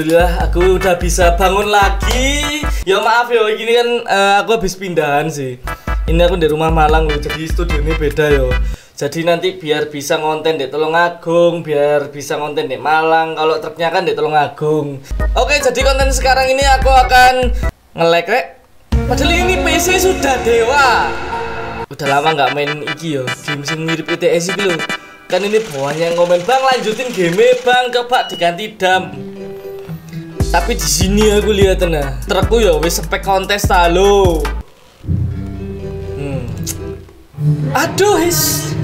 ya? Alhamdulillah aku udah bisa bangun lagi. Ya maaf ya, gini kan eh, aku habis pindahan sih. Ini aku di rumah Malang loh, jadi studio ini beda yo. Jadi nanti biar bisa ngonten di Tulungagung, biar bisa ngonten di Malang. Kalau truknya kan di Tulungagung. Oke, jadi konten sekarang ini aku akan nge-like rek. Padahal ini PC sudah dewa. Udah lama nggak main iki yo, game sing mirip ITS iki lho. Kan ini bawahnya yang ngomen, "Bang, lanjutin game, Bang. Coba diganti dam." Tapi di sini aku lihat nah, trukku ya wis spek kontes ta lo. Hmm. Aduh, his.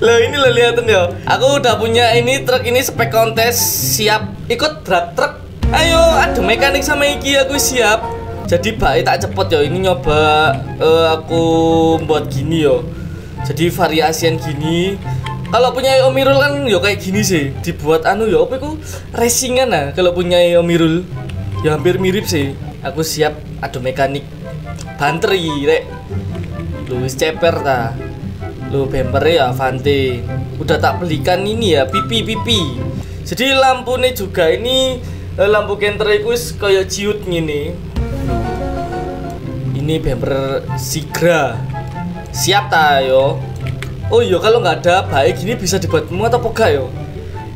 Loh ini lo liatin ya. Aku udah punya ini truk ini spek kontes siap ikut drag truk. Ayo, ada mekanik sama iki aku siap. Jadi baik tak cepet ya ini nyoba eh, aku buat gini yo. Jadi variasian gini. Kalau punya Om Irul kan yo kayak gini sih. Dibuat anu yo apa racingan nah kalau punya Om Irul. Ya hampir mirip sih. Aku siap adu mekanik. Banteri rek. Lu ceper ta. Lu bemper ya Avante. Udah tak belikan ini ya pipi pipi. Jadi lampunya juga ini eh, lampu kenter wis kayak ciut gini. Ini bemper Sigra. Siap ta yo. Oh iya kalau nggak ada baik gini bisa dibuat muat atau enggak yo?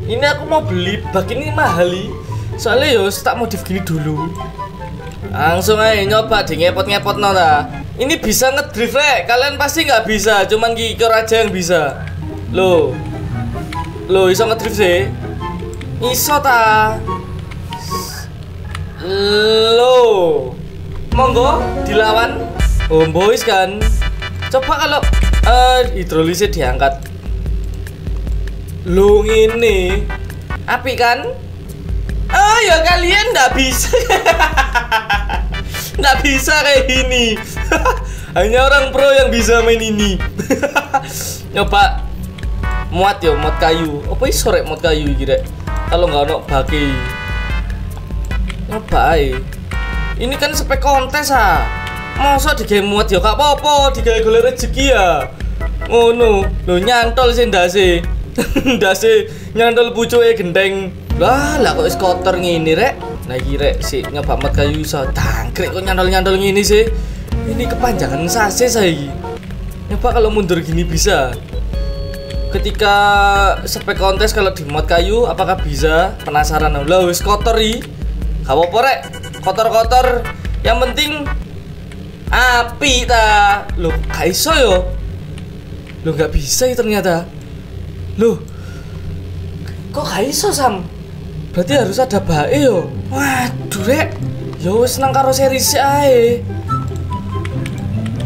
Ini aku mau beli bak ini mahal. Soalnya yo tak modif gini dulu. Langsung aja nyoba di ngepot-ngepot nota. Ini bisa ngedrift rek. Kalian pasti nggak bisa, cuman Kikor aja yang bisa. Lo, lo iso ngedrift sih? Iso ta? Lo, monggo dilawan. Oh boys kan. Coba kalau eh hidrolisnya diangkat. Lo ini, api kan? Oh ya kalian nggak bisa. Nggak bisa kayak gini. Hanya orang pro yang bisa main ini. Nyoba. Muat ya muat kayu. Apa sih sore muat kayu kira kalau nggak baki. Nyoba ae. ini kan spek kontes ah masa di game muat ya gak apa-apa di golek rezeki ya. Ngono. Lo nyantol sih ndase. Ndase nyantol pucuke gendeng. Lah lah kok is kotor ngini rek? Nah iki rek si nyoba mat kayu iso. Tangkrik kok nyantol-nyantol ngini sih. Ini kepanjangan sase saya iki nyoba kalau mundur gini bisa. Ketika spek kontes kalau di mod kayu apakah bisa? Penasaran. Lah wis kotor i. Rek. Kotor-kotor. Yang penting api ta. Lo gak iso yo. Lo nggak bisa ya ternyata. Lo kok gak iso sam? Berarti harus ada bae yo. Waduh rek. Yo wis nang karoseri sih ae.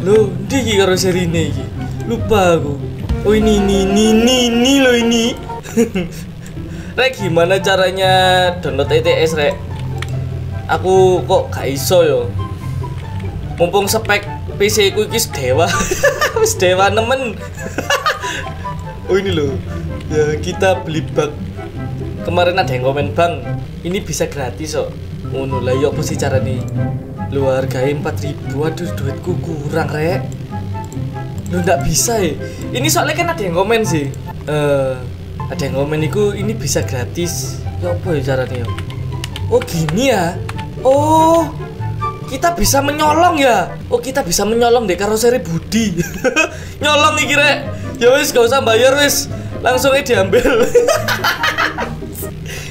Lo ndi iki karoseri ini iki? Lupa aku. Oh ini ini ini ini, ini lo ini. Rek gimana caranya download ETS rek? Aku kok gak iso yo mumpung spek PC ku iki dewa. Wis dewa nemen. Oh ini loh ya kita beli bug kemarin ada yang komen bang ini bisa gratis kok. Ngono lah ya apa sih cara nih lu hargain 4000 aduh duitku kurang rek. Lu nggak bisa ya ini soalnya kan ada yang komen sih. Eh ada yang komen itu ini bisa gratis. Ya apa ya caranya ya? Oh gini ya? Oh kita bisa menyolong ya. Oh kita bisa menyolong deh karoseri Budi. Nyolong nih kira ya wis gak usah bayar wis. Langsung aja diambil.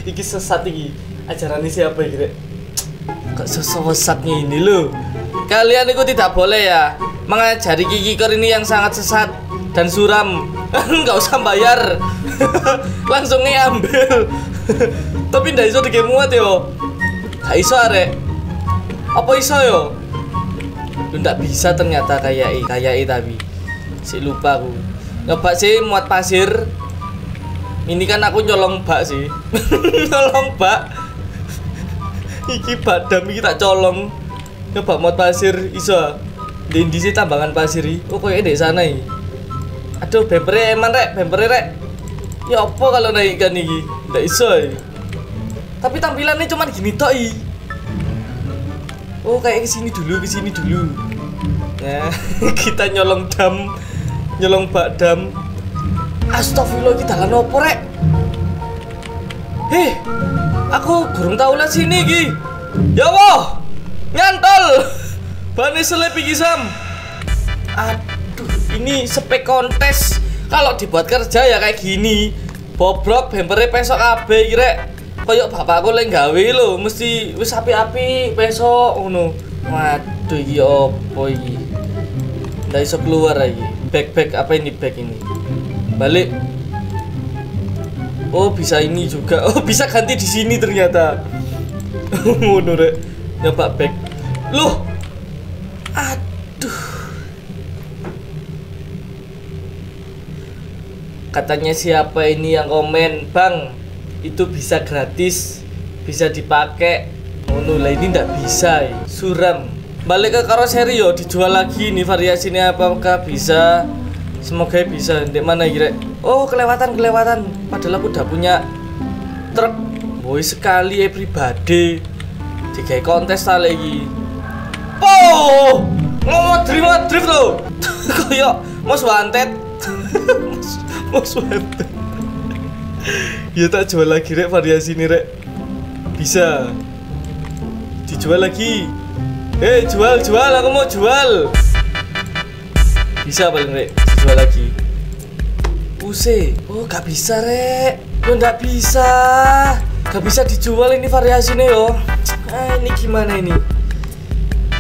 Iki sesat iki. Ajaran ini siapa kira kok sesat ini lo kalian itu tidak boleh ya mengajari Kiki Kor ini yang sangat sesat dan suram. Nggak usah bayar langsung ambil tapi ndak iso digemuat yo. Gak iso arek apa iso yo? Lu ndak bisa ternyata kayak kayak tapi. Si lupa aku. Nyoba sih muat pasir. Ini kan aku nyolong bak sih. Nyolong bak. Iki badam iki tak colong. Nyoba muat pasir iso. Di di sih tambangan pasir i oh kok di sana i aduh bempernya eman rek. Bempernya rek. Ya apa kalau naikkan iki? Ndak iso i tapi tampilannya cuma gini tok i oh kayak ke sini dulu ke sini dulu nah kita nyolong dam nyolong bakdam astagfirullah kita dalan opo rek Heh, aku kurang tahu lah sini ki. Ya wah, nyantol. Bani selip iki sam. Aduh, ini spek kontes. Kalau dibuat kerja ya kayak gini. Bobrok bempere pesok kabeh iki rek. Kayak bapakku lek gawe lho, mesti wis api-api pesok ngono. Waduh iki opo iki? Nggak iso keluar lagi. Back-back apa ini back ini? Balik Oh bisa ini juga. Oh bisa ganti di sini ternyata. Ngono rek. Nyoba back. Loh. Aduh. Katanya siapa ini yang komen, Bang? Itu bisa gratis, bisa dipakai. Ngono lah ini ndak bisa. ya. Suram. Balik ke karoseri yo dijual lagi nih variasinya apakah bisa? Semoga bisa. Di mana kira? Oh kelewatan kelewatan. Padahal aku udah punya truk. Boy sekali ya pribadi. Tiga kontes lagi. Oh, ngomong drift drift tuh. Kayak most wanted. most wanted. Ya tak jual lagi rek variasi ini rek. Bisa. Dijual lagi. Eh jual jual aku mau jual. Bisa paling rek dijual lagi. Use, oh gak bisa rek. Lo gak bisa. Gak bisa dijual ini variasinya yo. Ah, ini gimana ini?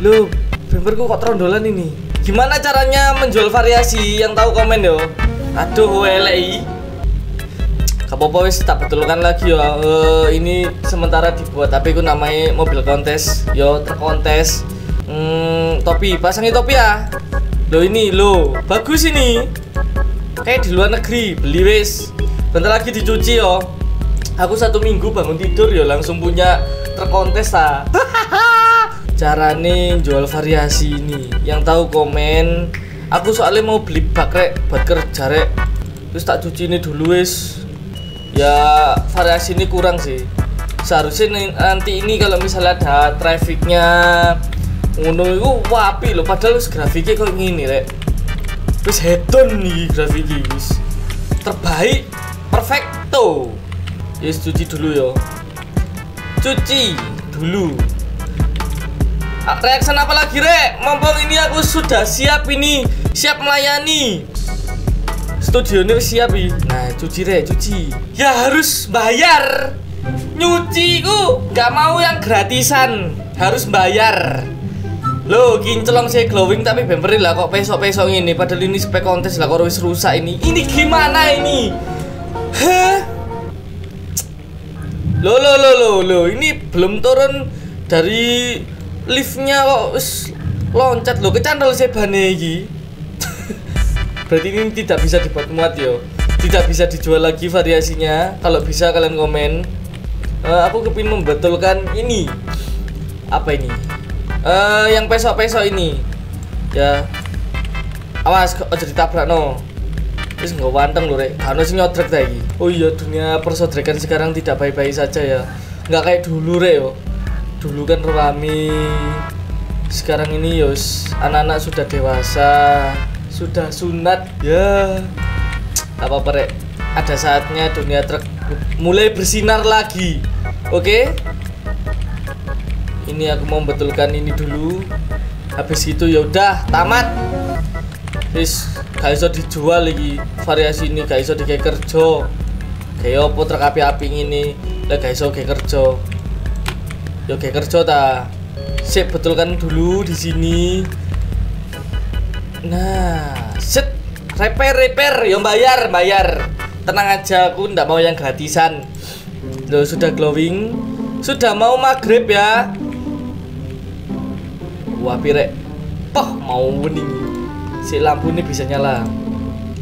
Lo, bemperku kok trondolan ini. Gimana caranya menjual variasi yang tahu komen yo? Aduh, welei. Apa-apa wis tak betulkan lagi yo. Eh, ini sementara dibuat tapi ku namanya mobil kontes. Yo, terkontes. Hmm, topi, pasangi topi ya. Lo ini lo, bagus ini. Kayak di luar negeri, beli wis. Bentar lagi dicuci yo. Aku satu minggu bangun tidur yo langsung punya terkontes ah. Carane jual variasi ini. Yang tahu komen. Aku soalnya mau beli bak rek buat kerja rek. Terus tak cuci ini dulu wis. Ya variasi ini kurang sih. Seharusnya nanti ini kalau misalnya ada trafficnya ngono itu wapi loh. Padahal wis grafiknya kok gini rek. Terus hedon nih grafiknya terbaik perfecto. Yes cuci dulu yo cuci dulu. Ah, reaction apa lagi rek? Mumpung ini aku sudah siap ini siap melayani studio ini siap ini nah cuci rek cuci ya harus bayar nyuci ku gak mau yang gratisan harus bayar Loh, kincelong saya glowing tapi bemperin lah kok pesok-pesok ini padahal ini spek kontes lah kok rusak ini. Ini gimana ini? Hah? Loh, loh, loh, loh, loh, ini belum turun dari liftnya kok loncat loh, kecantol saya bane iki. Berarti ini tidak bisa dibuat muat yo. Tidak bisa dijual lagi variasinya. Kalau bisa kalian komen. Eh, aku kepin membetulkan ini. Apa ini? Eh, yang pesok-pesok ini. Ya. Awas kok aja ditabrak no. Terus nggak wanteng lho rek. Karena sing nyodrek iki. Oh iya dunia persodrekan sekarang tidak baik-baik saja ya. Nggak kayak dulu rek yo. Dulu kan rame. Sekarang ini yos anak-anak sudah dewasa, sudah sunat ya. Tak apa-apa rek. Ada saatnya dunia truk mulai bersinar lagi. Oke? Ini aku mau betulkan ini dulu. Habis itu ya udah tamat. Wis gak dijual lagi variasi ini gak iso digawe kerja. Kayak opo truk api-api ini lah gak iso gawe kerja. Yo gawe kerja ta. Sip betulkan dulu di sini. Nah, set repair repair yang bayar bayar. Tenang aja aku ndak mau yang gratisan. Loh sudah glowing, sudah mau maghrib ya. Wah pirek, poh mau bening. Si lampu ini bisa nyala.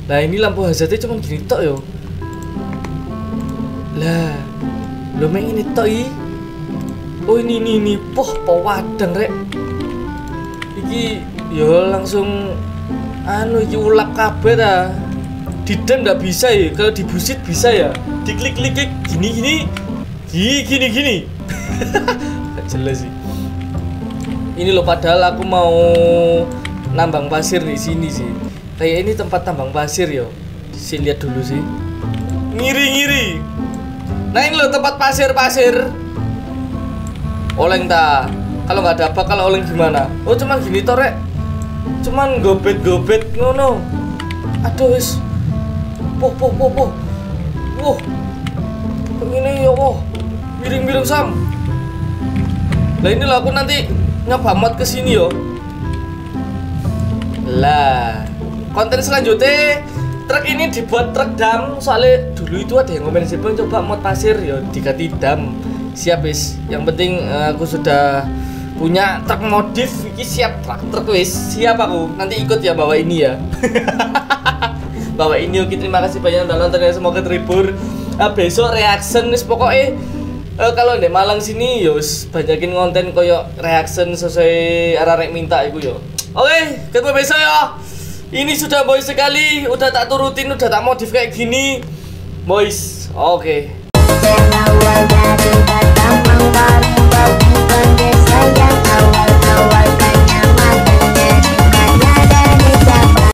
Nah ini lampu hazardnya cuma gini tok yo. Lah, lo main ini tok i. Oh ini ini ini, poh pewadang rek. Iki yo langsung anu ulap kabeh ta. Didem nggak bisa ya, kalau dibusit bisa ya. Diklik klik klik gini gini. Gini gini gini. Jelas sih. Ini loh padahal aku mau nambang pasir di sini sih. kayak ini tempat tambang pasir yo si lihat dulu sih ngiri ngiri nah ini loh tempat pasir pasir oleng ta kalau nggak ada apa kalau oleng gimana oh cuman gini torek cuman gobet gobet ngono. Aduh wis. Poh poh poh poh wah ini ya wah miring miring sam. Lah ini lah aku nanti ngebamat ke sini yo. Lah konten selanjutnya truk ini dibuat truk dam. Soalnya dulu itu ada yang komen bang coba mod pasir ya diganti dam. Siap wis. Yang penting eh, aku sudah punya truk modif ini siap truk truk wis. Siap aku. Nanti ikut ya bawa ini ya. Bawa ini oke terima kasih banyak udah nonton ya semoga terhibur. Ah, besok reaction wis pokoknya eh, kalau di Malang sini yos banyakin konten koyo reaction sesuai arah rek minta iku yo oke ketemu besok ya. Ini sudah boys sekali udah tak turutin udah tak modif kayak gini. Boys oke. Dan awal dari